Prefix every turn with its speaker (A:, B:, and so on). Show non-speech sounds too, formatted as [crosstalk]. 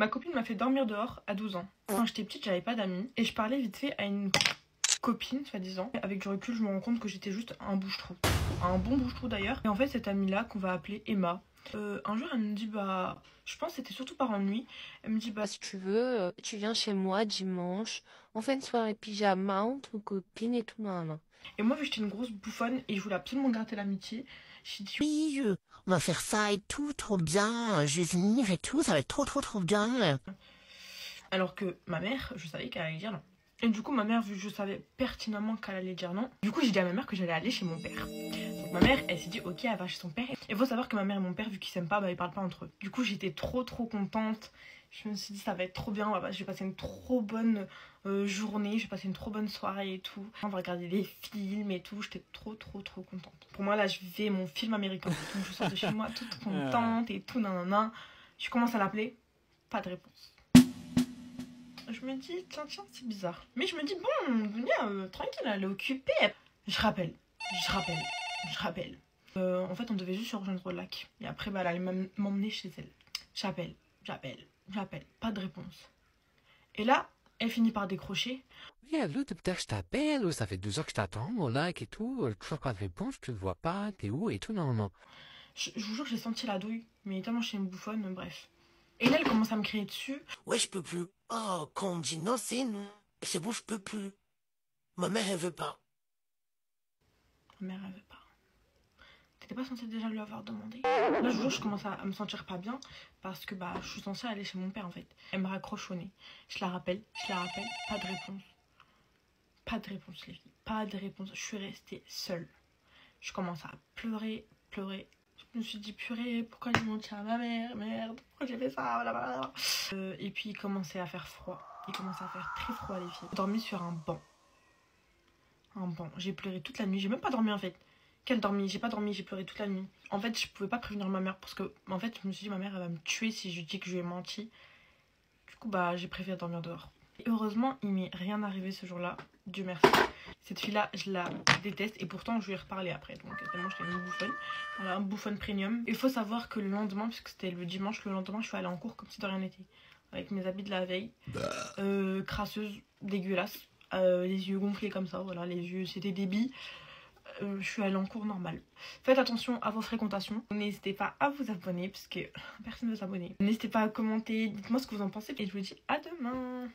A: Ma copine m'a fait dormir dehors à 12 ans. Quand j'étais petite, j'avais pas d'amis. Et je parlais vite fait à une copine, soi-disant. Avec du recul, je me rends compte que j'étais juste un bouche-trou. Un bon bouche-trou d'ailleurs. Et en fait, cette amie-là, qu'on va appeler Emma, euh, un jour, elle me dit, bah, je pense que c'était surtout par ennui. Elle me dit, bah,
B: Si tu veux, euh, tu viens chez moi dimanche, on fait une soirée pyjama entre copines et tout, nan, nan.
A: Et moi, vu que j'étais une grosse bouffonne et je voulais absolument gratter l'amitié, j'ai dit,
C: Oui, on va faire ça et tout, trop bien. Je vais venir et tout, ça va être trop, trop, trop bien.
A: Alors que ma mère, je savais qu'elle allait dire non. Et du coup, ma mère, vu que je savais pertinemment qu'elle allait dire non, du coup, j'ai dit à ma mère que j'allais aller chez mon père. Donc ma mère, elle s'est dit, ok, elle va chez son père. Et faut savoir que ma mère et mon père, vu qu'ils s'aiment pas, bah, ils parlent pas entre eux. Du coup, j'étais trop, trop contente. Je me suis dit, ça va être trop bien. Je vais passer une trop bonne euh, journée. Je vais passer une trop bonne soirée et tout. On va regarder des films et tout. J'étais trop, trop, trop contente. Pour moi, là, je vivais mon film américain. Donc, je sors de chez moi toute [laughs] contente et tout, nanana. Je commence à l'appeler. Pas de réponse. Je me dis, tiens, tiens, c'est bizarre. Mais je me dis, bon, Dunia, euh, tranquille, elle est occupée. Je rappelle, je rappelle, je rappelle. Euh, en fait, on devait juste se rejoindre au lac. Et après, bah, elle allait m'em- m'emmener chez elle. J'appelle, j'appelle, j'appelle. Pas de réponse. Et là, elle finit par décrocher.
D: Oui, allô, peut-être que je t'appelle, ça fait deux heures que je t'attends, au lac et tout, euh, toujours pas de réponse, je te vois pas, t'es où et tout, non, non.
A: Je, je vous jure, j'ai senti la douille. Mais tellement je suis une bouffonne, bref. Et là, elle commence à me crier dessus.
C: Ouais, je peux plus. Oh, quand on dit non, c'est non. C'est bon, je peux plus. Ma mère, elle veut pas.
A: Ma mère, elle veut pas. T'étais pas censée déjà lui avoir demandé? Là, je je commence à me sentir pas bien parce que bah, je suis censée aller chez mon père en fait. Elle me raccroche au nez. Je la rappelle, je la rappelle, pas de réponse. Pas de réponse, les filles. Pas de réponse. Je suis restée seule. Je commence à pleurer, pleurer. Je me suis dit, purée, pourquoi j'ai menti à ma mère? Merde, pourquoi j'ai fait ça? Euh, Et puis, il commençait à faire froid. Il commençait à faire très froid, les filles. J'ai dormi sur un banc. Un banc. J'ai pleuré toute la nuit. J'ai même pas dormi en fait. Quelle dormi? J'ai pas dormi, j'ai pleuré toute la nuit. En fait, je pouvais pas prévenir ma mère parce que, en fait, je me suis dit, ma mère, elle va me tuer si je dis que je lui ai menti. Du coup, bah, j'ai préféré dormir dehors. Et heureusement, il m'est rien arrivé ce jour-là. Dieu merci. Cette fille-là, je la déteste et pourtant, je lui ai reparlé après. Donc, tellement j'étais une bouffonne. Voilà, un bouffonne premium. Il faut savoir que le lendemain, puisque c'était le dimanche, le lendemain, je suis allée en cours comme si de rien n'était. Avec mes habits de la veille. Euh, crasseuse, dégueulasse. Euh, les yeux gonflés comme ça, voilà, les yeux, c'était des billes. Euh, je suis allée en cours normal. Faites attention à vos fréquentations. N'hésitez pas à vous abonner parce que [laughs] personne ne veut s'abonner. N'hésitez pas à commenter. Dites-moi ce que vous en pensez. Et je vous dis à demain.